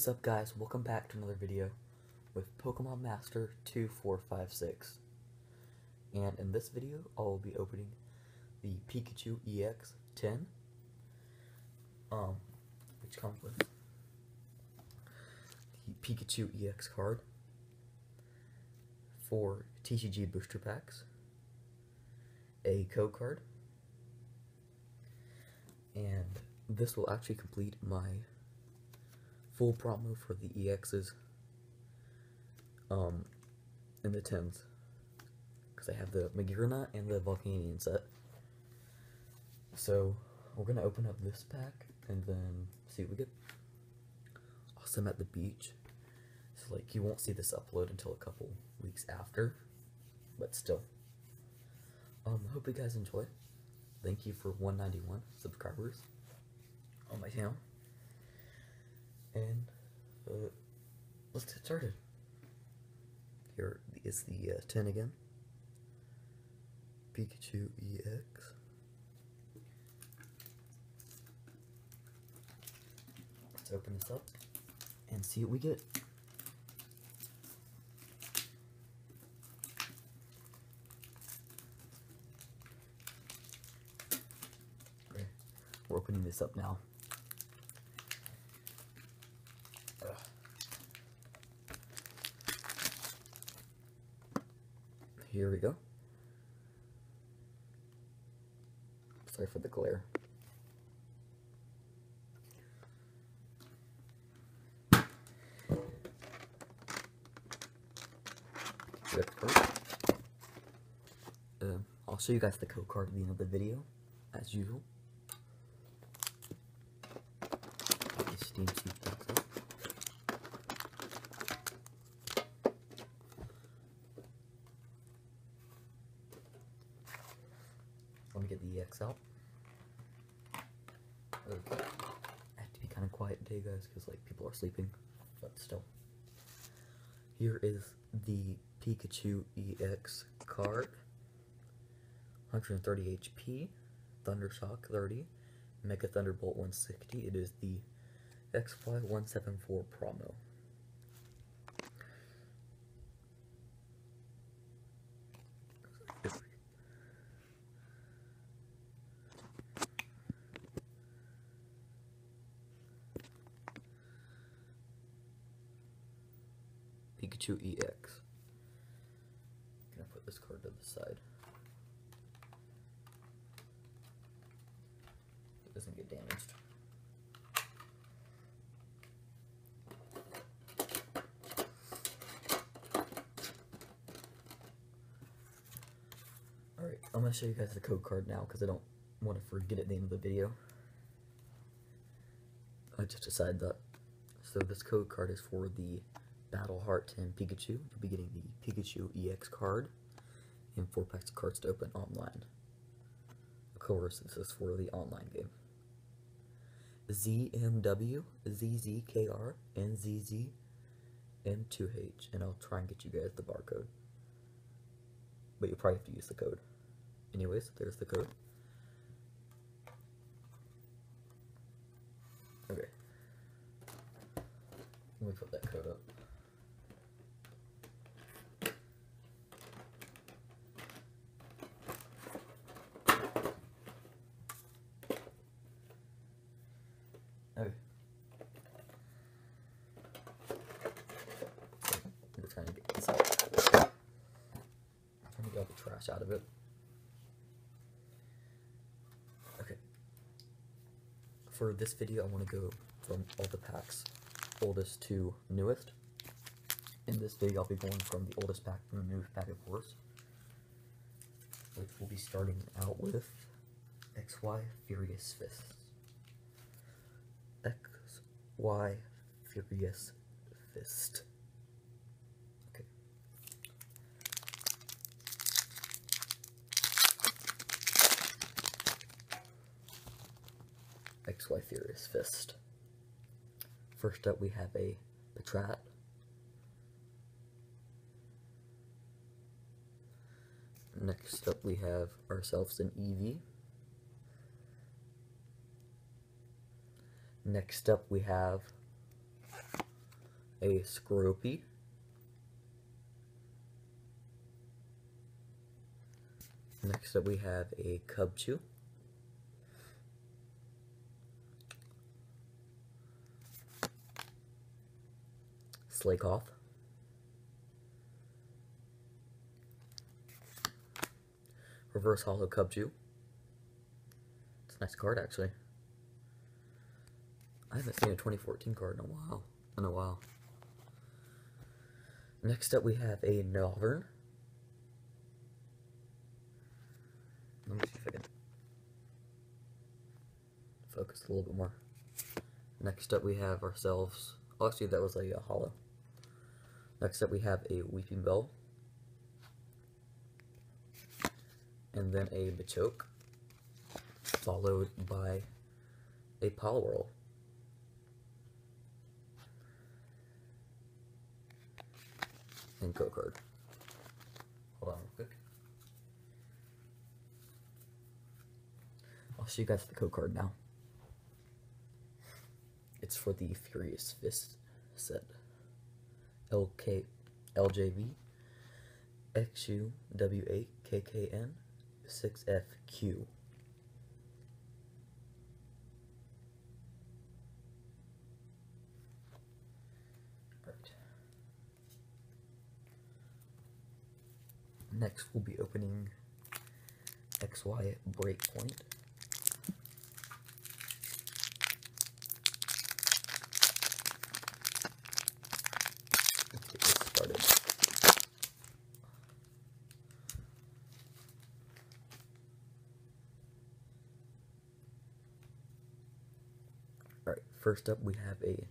Is up guys, welcome back to another video with Pokemon Master 2456 and in this video I will be opening the Pikachu EX Tin um, which comes with the Pikachu EX card for TCG booster packs a code card and this will actually complete my full promo for the EXs um, in the tins. Because I have the Magearna and the Volcanion set. So, we're going to open up this pack and then see what we get. I'm at the beach. So, like, you won't see this upload until a couple weeks after. But still. Um, hope you guys enjoy. Thank you for 191 subscribers on my channel. And uh, let's get started. Here is the uh, tin again. Pikachu EX. Let's open this up and see what we get. We're opening this up now. Here we go. Sorry for the glare. Uh, I'll show you guys the code card at the end of the video, as usual. Steam Seed box up. Let me Okay. I have to be kind of quiet today, guys, because like people are sleeping, but still. Here is the Pikachu EX card. 130 HP, Thundershock 30, Mega Thunderbolt 160. It is the XY174 promo. Pikachu EX. Gonna put this card to the side. It doesn't get damaged. Alright, I'm gonna show you guys the code card now because I don't want to forget at the end of the video. I just decided that. So this code card is for the Battle Heart Tin Pikachu. You'll be getting the Pikachu EX card and four packs of cards to open online. Of course, this is for the online game. ZMW, ZZKR, and ZZN2H, and I'll try and get you guys the barcode. But you'll probably have to use the code. Anyways, there's the code. Okay. Let me put that code up. Okay. We're trying to get this out. trying out of it. Okay. For this video, I want to go from all the packs, oldest to newest. In this video, I'll be going from the oldest pack to the newest pack, of course. Which will be starting out with XY Furious Fist. X, Y, Furious Fist. Okay. X, Y, Furious Fist. First up, we have a Patrat. Next up, we have ourselves an Eevee. Next up, we have a Skorupi, Next up we have a Cubchoo. Slakoth. Reverse Holo Cubchoo. It's a nice card actually. I haven't seen a 2014 card in a while. In a while. Next up we have a Noivern. Let me see if I can focus a little bit more. Next up we have ourselves, oh actually that was a uh, holo. Next up we have a Weepinbell. And then a Machoke. Followed by a Poliwhirl. And code card. Hold on real quick. I'll show you guys the code card now. It's for the Furious Fist set. LK LJV XU W8 KKN 6FQ. Right. Next, we'll be opening XY Breakpoint. Let's get this started. Alright, first up we have a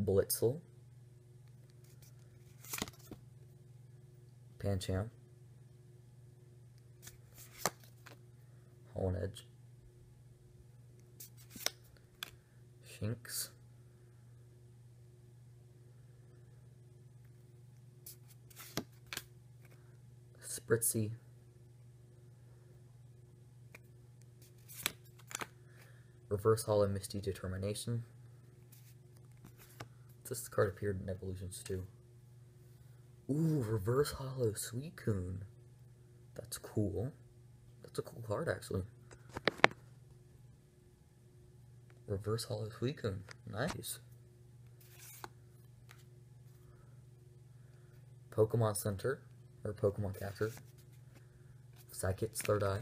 Blitzle, Pancham, Honedge, Shinx, Spritzee, Reverse Holo Misty Determination. This card appeared in Evolutions too. Ooh, Reverse Holo Suicune. That's cool. That's a cool card actually. Reverse Holo Suicune. Nice. Pokemon Center, or Pokemon Capture. Psychic's Third Eye.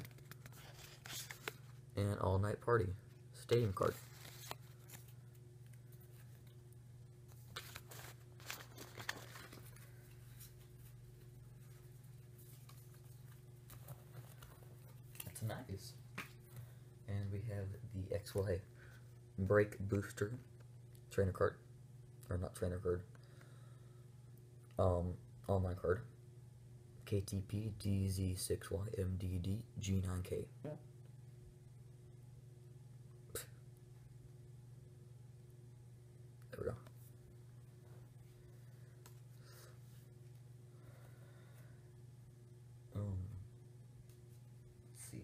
And All Night Party. Stadium card. That's nice. And we have the XY Break Booster trainer card. Or not trainer card. Um, online card. KTP DZ6Y MDD G9K. There we go. Um, let's see.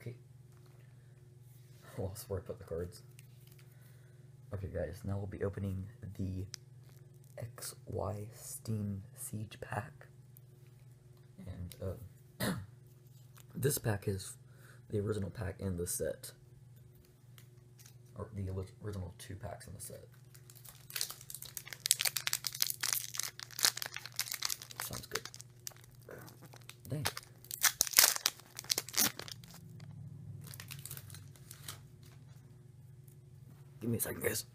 Okay. That's where I put the cards. Okay, guys, now we'll be opening the XY Steam Siege pack. And, uh, this pack is the original pack in the set. Or the original two packs in the set. Sounds good. Dang. Give me a second, guys.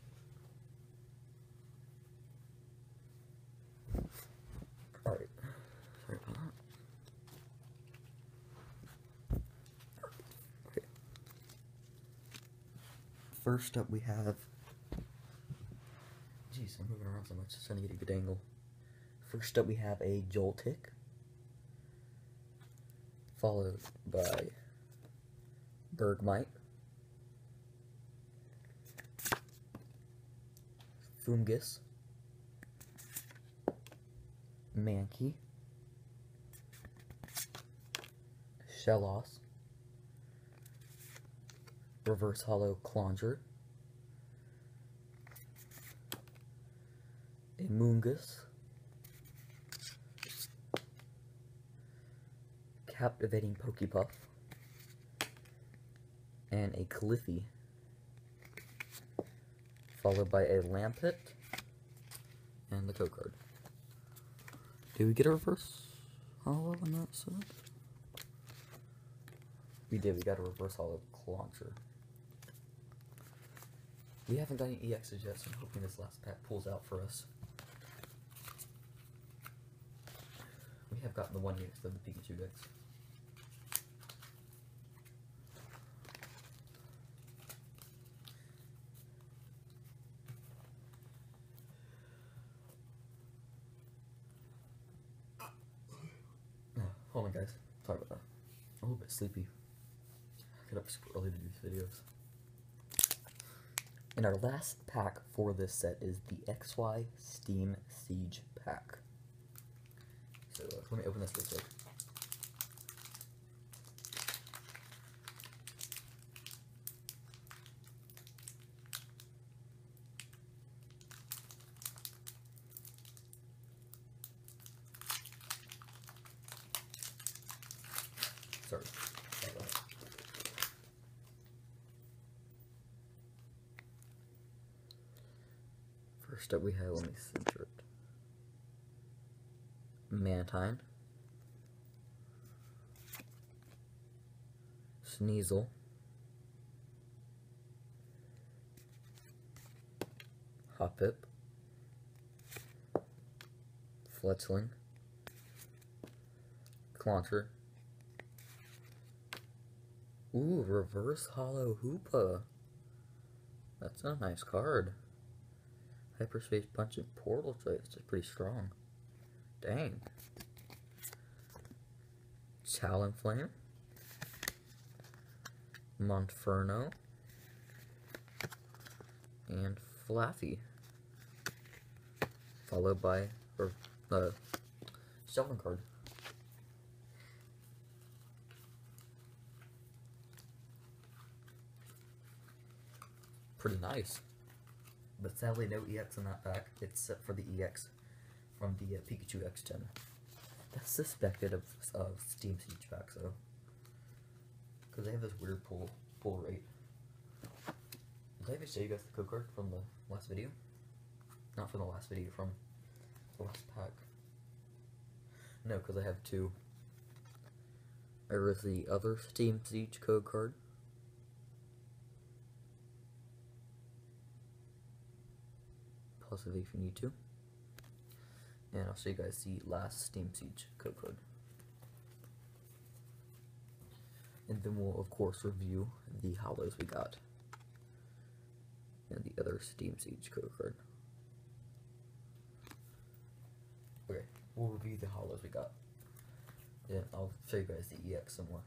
Alright. Sorry about that. Okay. First up, we have. Jeez, I'm moving around so much, just trying to get a good angle. First up, we have a Joltik, followed by Bergmite, Foongus, Mankey, Shellos, Reverse Holo Clauncher, a Moongus, Captivating Pokepuff, and a Klefki, followed by a Lampent, and the code card. Did we get a reverse holo on that set? We did, we got a reverse holo Clauncher. We haven't got any EXs yet, so I'm hoping this last pack pulls out for us. We have gotten the one EX of the Pikachu decks. Hold on, guys. Sorry about that. I'm a little bit sleepy. Get up super early to do these videos. And our last pack for this set is the XY Steam Siege pack. So uh, let me open this real quick. Sorry. Sorry about that. First up, we have, let me center it. Mantine. Sneasel. Hoppip. Fletchling. Clauncher. Ooh, reverse holo hoopa. That's a nice card. Hyperspace punch and portal choice is pretty strong. Dang. Talonflame. Monferno. And Flaaffy. Followed by or uh Shelvin card. Pretty nice. But sadly, no EX in that pack, except for the EX from the uh, Pikachu EX Tin. That's suspected of, of Steam Siege packs, though. Because they have this weird pull, pull rate. Did I ever show you guys the code card from the last video? Not from the last video, from the last pack. No, because I have two. There was the other Steam Siege code card. If you need to. And I'll show you guys the last Steam Siege code card. And then we'll of course review the holos we got. And the other Steam Siege code card. Okay, we'll review the holos we got. Then I'll show you guys the EX some more.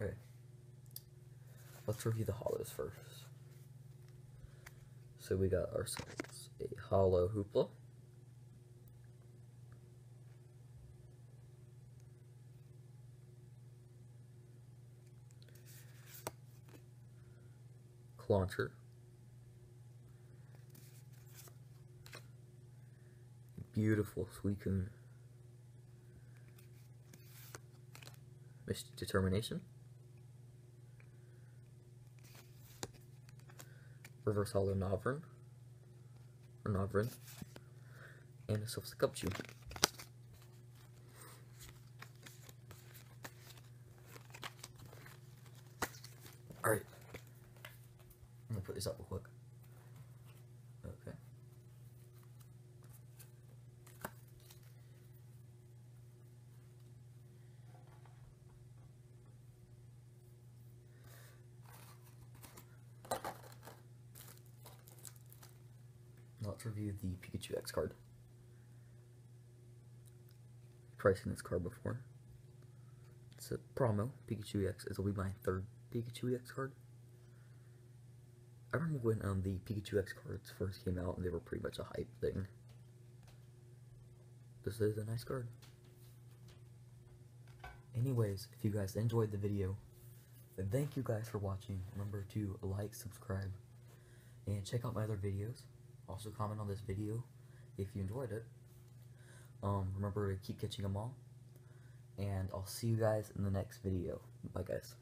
Okay. Let's review the holos first. So we got ourselves a holo hoopla. Clauncher. Beautiful Suicune. Mystic Determination. Reverse Holo Novrin. Or Novrin. And a Silph Gupchu. Alright. I'm gonna put this up real quick. Okay. Now let's review the Pikachu X card. Pricing this card before. It's a promo. Pikachu X. It'll be my third Pikachu X card. I remember when um the Pikachu X cards first came out and they were pretty much a hype thing. This is a nice card. Anyways, if you guys enjoyed the video, then thank you guys for watching. Remember to like, subscribe, and check out my other videos. Also comment on this video if you enjoyed it. Um, remember to keep catching them all. And I'll see you guys in the next video. Bye guys.